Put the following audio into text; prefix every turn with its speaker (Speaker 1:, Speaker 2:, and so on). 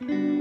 Speaker 1: you